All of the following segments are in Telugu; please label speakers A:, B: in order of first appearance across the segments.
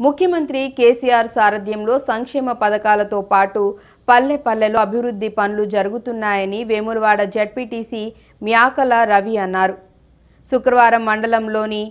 A: ముఖ్యమంత్రి కేసీఆర్ సారథ్యంలో సంక్షేమ పథకాలతో పాటు పల్లె పల్లెలో అభివృద్ధి పనులు జరుగుతున్నాయని వేములవాడ జడ్పీటీసీ మ్యాకల రవి అన్నారు. శుక్రవారం మండలంలోని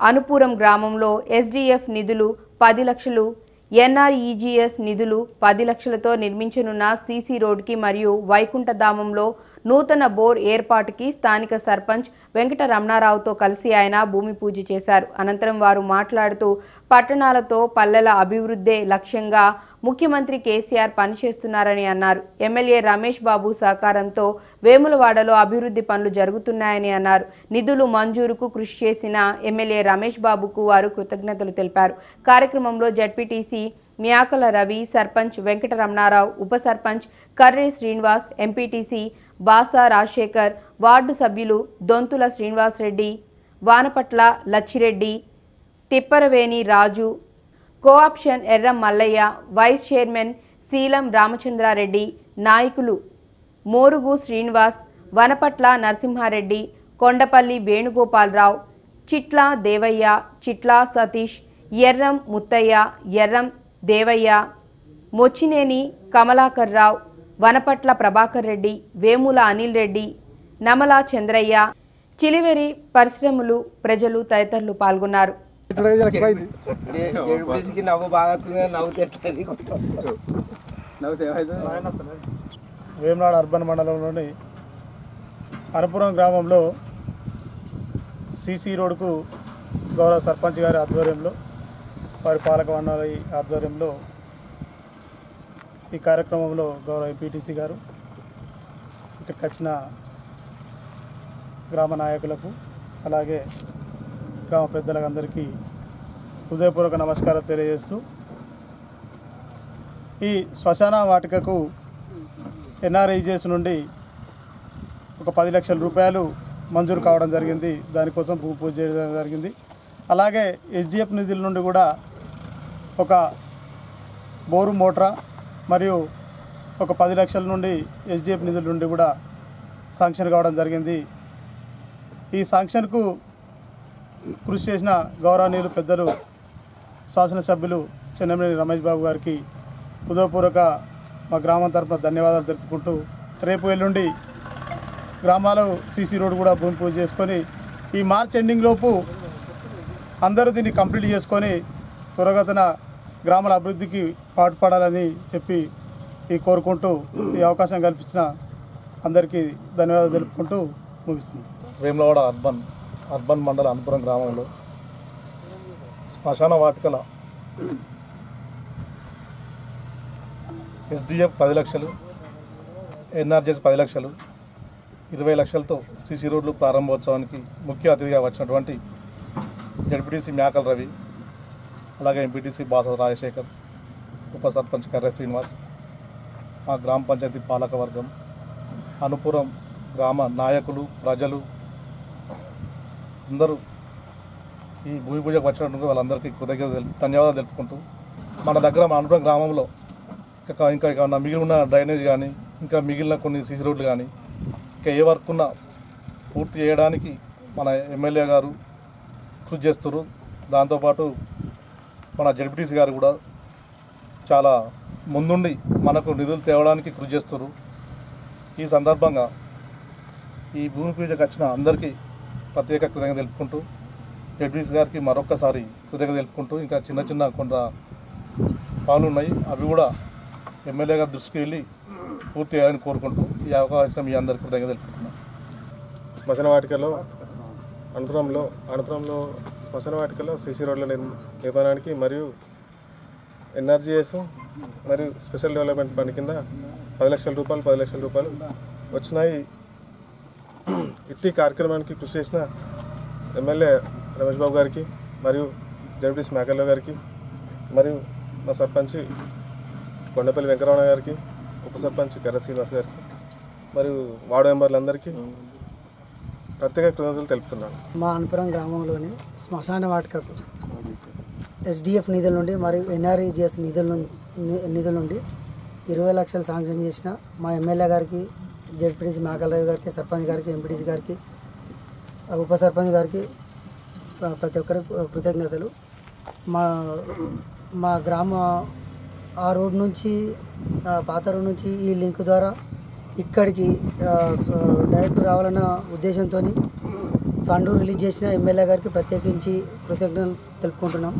A: అనుపురం గ్రామంలో ఎస్డీఎఫ్ నిధులు పది లక్షలు ఎన్ఆర్ఈజీఎస్ నిధులు పది లక్షలతో నిర్మించనున్న సీసీ రోడ్డుకి మరియు వైకుంఠధామంలో నూతన బోర్ ఏర్పాటుకి స్థానిక సర్పంచ్ వెంకట రమణారావుతో కలిసి ఆయన భూమి పూజ చేశారు. అనంతరం వారు మాట్లాడుతూ పట్టణాలతో పల్లెల అభివృద్ధే లక్ష్యంగా ముఖ్యమంత్రి కేసీఆర్ పనిచేస్తున్నారని అన్నారు. ఎమ్మెల్యే రమేష్ బాబు సహకారంతో వేములవాడలో అభివృద్ధి పనులు జరుగుతున్నాయని అన్నారు. నిధులు మంజూరుకు కృషి చేసిన ఎమ్మెల్యే రమేష్ బాబుకు వారు కృతజ్ఞతలు తెలిపారు. కార్యక్రమంలో జడ్పీటీసీ మ్యాకల రవి సర్పంచ్ వెంకటరమణారావు ఉప సర్పంచ్ కర్రే శ్రీనివాస్ ఎంపీటీసీ బాసా రాజశేఖర్ వార్డు సభ్యులు Dontula Srinivas Reddy Vanapatla Lachireddy Tipparaveni Raju co-option Erram Mallaiah vice chairman Seelam Ramachandrareddy నాయకులు మోరుగు శ్రీనివాస్ వనపట్ల నరసింహారెడ్డి కొండపల్లి వేణుగోపాలరావు చిట్ల దేవయ్య చిట్ల సతీష్ ఎర్రం ముత్తయ్య ఎర్రం దేవయ్య మొచ్చినేని కమలాకర్ రావు వనపట్ల ప్రభాకర్ రెడ్డి వేముల అనిల్ రెడ్డి నమల చంద్రయ్య చిలివెరి పరిశ్రమలు ప్రజలు తదితరులు పాల్గొన్నారు.
B: వేమనాడు అర్బన్ మండలంలోని అరపురం గ్రామంలో సీసీ రోడ్డుకు గౌరవ సర్పంచ్ గారి ఆధ్వర్యంలో వారి పాలక మండలి ఆధ్వర్యంలో ఈ కార్యక్రమంలో గౌరవ ఎంపీటీసీ గారు ఇక్కడికి వచ్చిన గ్రామ నాయకులకు అలాగే గ్రామ పెద్దలకు అందరికీ హృదయపూర్వక నమస్కారం తెలియజేస్తూ ఈ శ్మశాన వాటికకు ఎన్ఆర్ఐజెస్ నుండి ఒక పది లక్షల రూపాయలు మంజూరు కావడం జరిగింది. దానికోసం భూమి పూజ చేయడం జరిగింది. అలాగే ఎస్డిఎఫ్ నిధుల నుండి కూడా ఒక బోరు మోటార్ మరియు ఒక పది లక్షల నుండి ఎస్డిఎఫ్ నిధుల నుండి కూడా శాంక్షన్ కావడం జరిగింది. ఈ శాంక్షన్కు కృషి చేసిన గౌరవనీయులు పెద్దలు శాసనసభ్యులు చెన్నమనేని రమేష్ బాబు గారికి హృదయపూర్వక మా గ్రామం తరపున ధన్యవాదాలు తెలుపుకుంటూ రేపు ఎల్లుండి గ్రామాలు సీసీ రోడ్ కూడా భూమి పూజ చేసుకొని ఈ మార్చ్ ఎండింగ్ లోపు అందరూ దీన్ని కంప్లీట్ చేసుకొని త్వరగతన గ్రామాల అభివృద్ధికి పాటుపడాలని చెప్పి ఈ కోరుకుంటూ ఈ అవకాశం కల్పించిన అందరికీ ధన్యవాదాలు తెలుపుకుంటూ ముగిస్తుంది
C: వేములవాడ అర్బన్ అర్బన్ మండల అనుపురం గ్రామంలో శ్మశాన వాటికల ఎస్డిఎఫ్ పది లక్షలు ఎన్ఆర్జెస్ పది లక్షలు ఇరవై లక్షలతో సీసీ రోడ్లు ప్రారంభోత్సవానికి ముఖ్య అతిథిగా వచ్చినటువంటి జడ్పీటీసీ మ్యాకల్ రవి అలాగే ఎంపీటీసీ బాస రాజశేఖర్ ఉప సర్పంచ్ కర్ర శ్రీనివాస్ మా గ్రామ పంచాయతీ పాలక వర్గం అనుపురం గ్రామ నాయకులు ప్రజలు అందరూ ఈ భూమి పూజకు వచ్చినట్టు వాళ్ళందరికీ కృతజ్ఞత ధన్యవాదాలు తెలుపుకుంటూ మన దగ్గర మా అనుపురం గ్రామంలో ఇంకా ఇంకా ఏమన్నా మిగిలి ఉన్న డ్రైనేజ్ కానీ ఇంకా మిగిలిన కొన్ని సీసీ రోడ్లు కానీ ఇంకా ఏ వర్క్ ఉన్నా పూర్తి చేయడానికి మన ఎమ్మెల్యే గారు కృషి చేస్తున్నారు దాంతోపాటు మన జడ్పీటీసీ గారు కూడా చాలా ముందుండి మనకు నిధులు తేవడానికి కృషి చేస్తారు ఈ సందర్భంగా ఈ భూమి పూజకు వచ్చిన అందరికీ ప్రత్యేక కృతజ్ఞత తెలుపుకుంటూ జడ్పీసీ గారికి మరొక్కసారి కృతజ్ఞత తెలుపుకుంటూ ఇంకా చిన్న చిన్న కొంత పనులు ఉన్నాయి. అవి కూడా ఎమ్మెల్యే గారి దృష్టికి వెళ్ళి పూర్తి చేయాలని కోరుకుంటూ ఈ అవకాశం మీ అందరికీ కృతజ్ఞత తెలుపుకుంటున్నాను.
D: శ్మశాన వాటికలో అనుపురంలో అనుపురంలో శ్మశాన వాటికలో సీసీ రోడ్ల నిర్మాణానికి మరియు ఎన్ఆర్జీఎస్ మరియు స్పెషల్ డెవలప్మెంట్ ఫండ్ కింద పది లక్షల రూపాయలు పది లక్షల రూపాయలు వచ్చినాయి. ఇట్టి కార్యక్రమానికి కృషి చేసిన ఎమ్మెల్యే రమేష్ బాబు గారికి మరియు జడ్పీ మేకల్లో గారికి మరియు మా సర్పంచ్ కొండపల్లి వెంకరమణ గారికి ఉప సర్పంచ్ కర్ర శ్రీనివాస్ గారికి మరియు వార్డు మెంబర్లందరికీ ప్రత్యేక కృతజ్ఞతలు తెలుపుతున్నాను.
E: మా అనుపురం గ్రామంలోని శ్మశాన వాటికకు ఎస్డిఎఫ్ నిధుల నుండి మరియు ఎన్ఆర్ఈజిఎస్ నిధుల నుండి నిధుల నుండి ఇరవై లక్షలు శాంక్షన్ చేసిన మా ఎమ్మెల్యే గారికి జడ్పీటీసీ మేకలరావు గారికి సర్పంచ్ గారికి ఎంపీటీసీ గారికి ఉప సర్పంచ్ గారికి ప్రతి ఒక్కరి కృతజ్ఞతలు. మా మా గ్రామ ఆ రోడ్ నుంచి పాత రోడ్ నుంచి ఈ లింక్ ద్వారా ఇక్కడికి డైరెక్ట్ రావాలన్న ఉద్దేశంతో ఫండ్ రిలీజ్ చేసిన ఎమ్మెల్యే గారికి ప్రత్యేకించి కృతజ్ఞతలు తెలుపుకుంటున్నాం.